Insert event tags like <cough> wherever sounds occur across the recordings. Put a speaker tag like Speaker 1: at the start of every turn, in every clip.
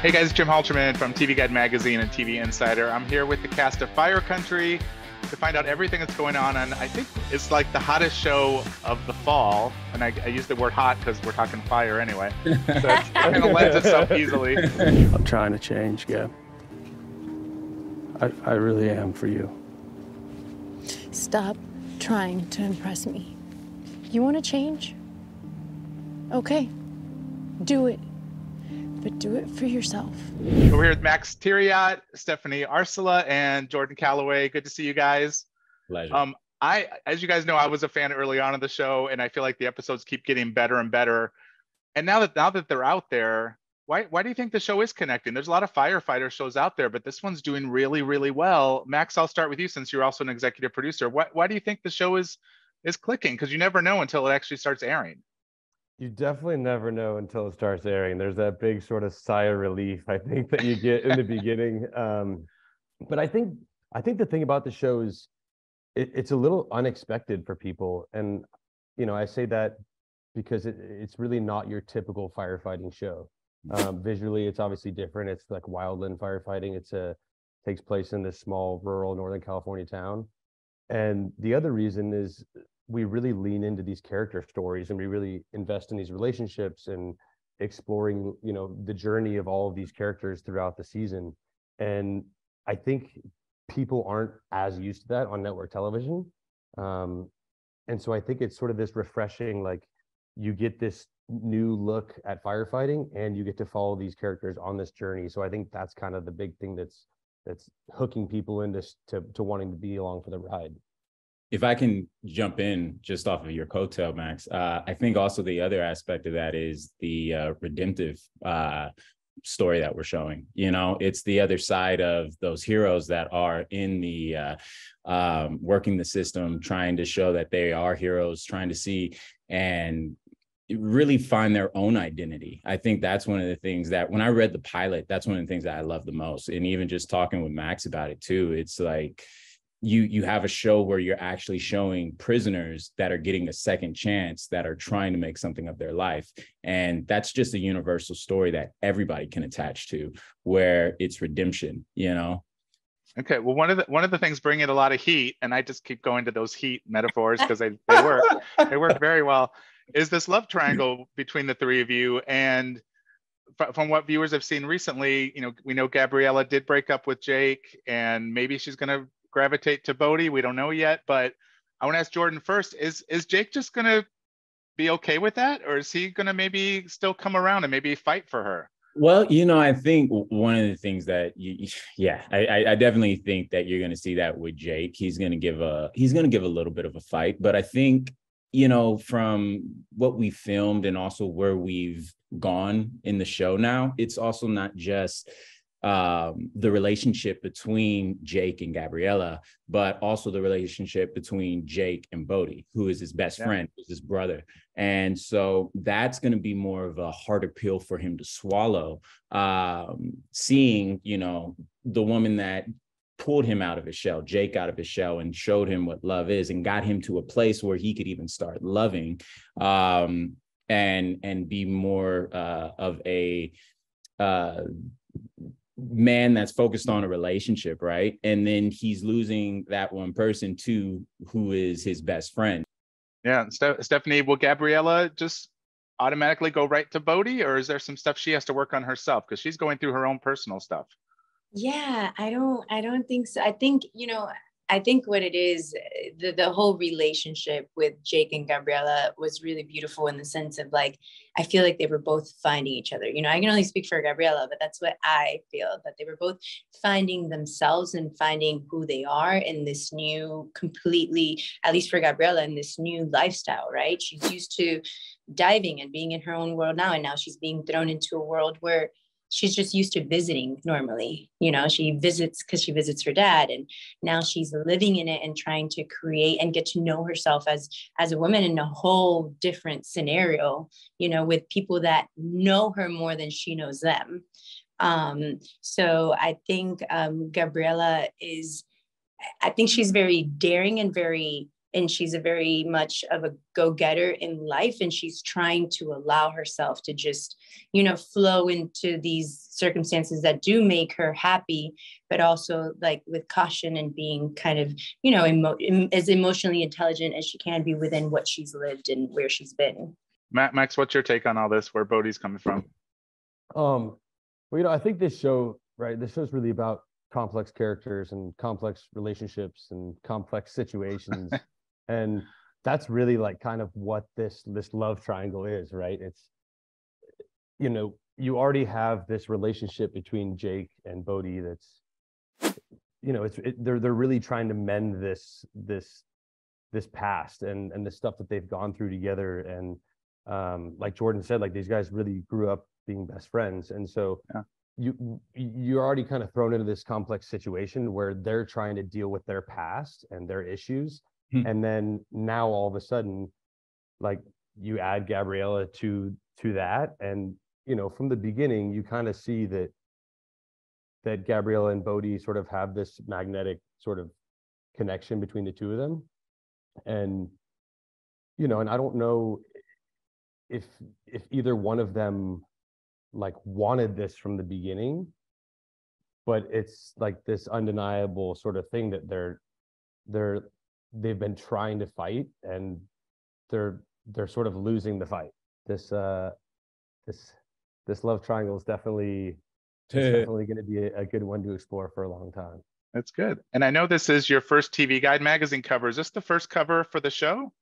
Speaker 1: Hey guys, Jim Halterman from TV Guide Magazine and TV Insider. I'm here with the cast of Fire Country to find out everything that's going on. And I think it's like the hottest show of the fall. And I, I use the word hot because we're talking fire anyway. <laughs> So it kind of lends itself easily.
Speaker 2: I'm trying to change, Gab. I, I really am for you.
Speaker 3: Stop trying to impress me. You want to change? Okay, do it but do it for yourself.
Speaker 1: We're here with Max Thieriot, Stephanie Arcila, and Jordan Calloway. Good to see you guys.
Speaker 4: Pleasure.
Speaker 1: Um, I, as you guys know, I was a fan early on of the show, and I feel like the episodes keep getting better and better. And now that now that they're out there, why why do you think the show is connecting? There's a lot of firefighter shows out there, but this one's doing really really well. Max, I'll start with you since you're also an executive producer. Why why do you think the show is is clicking? Because you never know until it actually starts airing.
Speaker 5: You definitely never know until it starts airing. There's that big sort of sigh of relief I think that you get in the beginning. <laughs> Um, but I think I think the thing about the show is it, it's a little unexpected for people, and you know I say that because it, it's really not your typical firefighting show. Um, visually, it's obviously different. It's like wildland firefighting. It's a takes place in this small rural Northern California town, and the other reason is we really lean into these character stories and we really invest in these relationships and exploring you know the journey of all of these characters throughout the season. And i think people aren't as used to that on network television. Um, and so i think it's sort of this refreshing like you get this new look at firefighting and you get to follow these characters on this journey. So i think that's kind of the big thing that's that's hooking people into to, to wanting to be along for the ride
Speaker 4: if I can jump in just off of your coattail, Max, uh, I think also the other aspect of that is the uh, redemptive uh, story that we're showing. You know, it's the other side of those heroes that are in the uh, um, working the system, trying to show that they are heroes, trying to see and really find their own identity. I think that's one of the things that when I read the pilot, that's one of the things that I love the most. And even just talking with Max about it too, it's like you you have a show where you're actually showing prisoners that are getting a second chance that are trying to make something of their life. And that's just a universal story that everybody can attach to where it's redemption you know?
Speaker 1: Okay well one of the one of the things bringing a lot of heat and i just keep going to those heat metaphors because they, they work. They work very well is this love triangle between the three of you. And from what viewers have seen recently, you know, we know Gabriela did break up with Jake, and maybe she's going to gravitate to Bode. We don't know yet, but I want to ask Jordan first: Is is Jake just to be okay with that, or is he to maybe still come around and maybe fight for her?
Speaker 4: Well, you know, I think one of the things that you, <laughs> yeah, I, I definitely think that you're going to see that with Jake. He's going to give a he's going to give a little bit of a fight, but I think you know from what we filmed and also where we've gone in the show now, it's also not just um, the relationship between Jake and Gabriela, but also the relationship between Jake and Bode, who is his best yeah. friend, who's his brother. And so that's going to be more of a harder pill for him to swallow. Um, seeing, you know, the woman that pulled him out of his shell, Jake out of his shell, and showed him what love is, and got him to a place where he could even start loving, um, and and be more uh, of a uh, man that's focused on a relationship, right? And then he's losing that one person to who is his best friend.
Speaker 1: Yeah, Ste- Stephanie, will Gabriela just automatically go right to Bode, or is there some stuff she has to work on herself because she's going through her own personal stuff?
Speaker 6: Yeah, I don't, I don't think so. I think you know, I think what it is, the, the whole relationship with Jake and Gabriela was really beautiful in the sense of like, I feel like they were both finding each other. You know, I can only speak for Gabriela, but that's what I feel that they were both finding themselves and finding who they are in this new, completely, at least for Gabriela, in this new lifestyle, right? She's used to diving and being in her own world now. And now she's being thrown into a world where she's just used to visiting normally you know she visits because she visits her dad and now she's living in it and trying to create and get to know herself as as a woman in a whole different scenario you know with people that know her more than she knows them. Um so i think um gabriela is i think she's very daring and very and she's a very much of a go-getter in life and she's trying to allow herself to just you know flow into these circumstances that do make her happy but also like with caution and being kind of you know emo- as emotionally intelligent as she can be within what she's lived and where she's been.
Speaker 1: Matt, max what's your take on all this? Where bode's coming from?
Speaker 5: Um well you know i think this show right this show's really about complex characters and complex relationships and complex situations <laughs> and that's really like kind of what this this love triangle is right? It's you know you already have this relationship between jake and bode that's you know it's it, they're they're really trying to mend this this this past and and the stuff that they've gone through together. And um like jordan said like these guys really grew up being best friends. And so yeah. you you're already kind of thrown into this complex situation where they're trying to deal with their past and their issues hmm. and then now all of a sudden like you add gabriela to to that and you know from the beginning you kind of see that that gabriela and bode sort of have this magnetic sort of connection between the two of them and you know and i don't know if if either one of them like wanted this from the beginning but it's like this undeniable sort of thing that they're they're they've been trying to fight and they're they're sort of losing the fight this uh this this love triangle is definitely <laughs> definitely going to be a, a good one to explore for a long time
Speaker 1: that's good and i know this is your first tv guide magazine cover is this the first cover for the show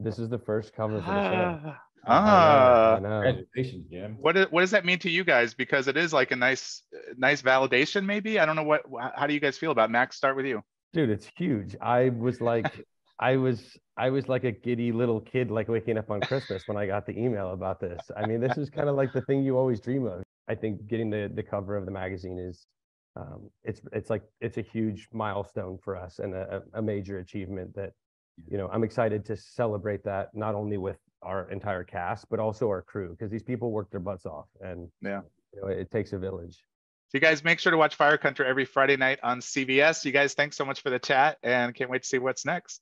Speaker 5: this is the first cover for the show
Speaker 1: Ah, congratulations, Jim. What is, what does that mean to you guys? Because it is like a nice nice validation, maybe. I don't know what. How do you guys feel about Max? Start with you,
Speaker 5: dude. It's huge. I was like, I was I was like a giddy little kid, like waking up on Christmas when I got the email about this. I mean, this is kind of like the thing you always dream of. I think getting the the cover of the magazine is um, it's it's like it's a huge milestone for us and a, a major achievement that you know i'm excited to celebrate that not only with our entire cast, but also our crew, because these people work their butts off, and
Speaker 1: yeah,
Speaker 5: you know, it takes a village.
Speaker 1: You guys make sure to watch Fire Country every Friday night on CBS. You guys, thanks so much for the chat, and can't wait to see what's next.